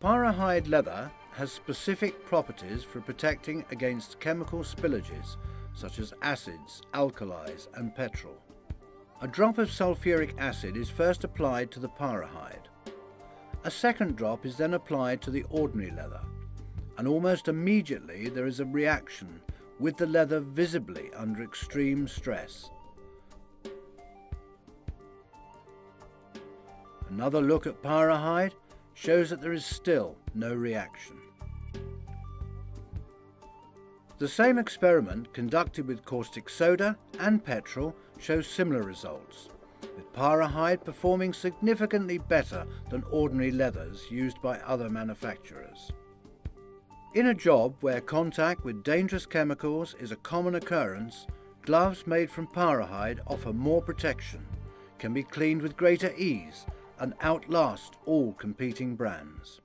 Pyrohide leather has specific properties for protecting against chemical spillages such as acids, alkalis and petrol. A drop of sulfuric acid is first applied to the pyrohide. A second drop is then applied to the ordinary leather and almost immediately there is a reaction with the leather visibly under extreme stress. Another look at pyrohide shows that there is still no reaction. The same experiment conducted with caustic soda and petrol shows similar results, with pyrohide performing significantly better than ordinary leathers used by other manufacturers. In a job where contact with dangerous chemicals is a common occurrence, gloves made from pyrohide offer more protection, can be cleaned with greater ease and outlast all competing brands.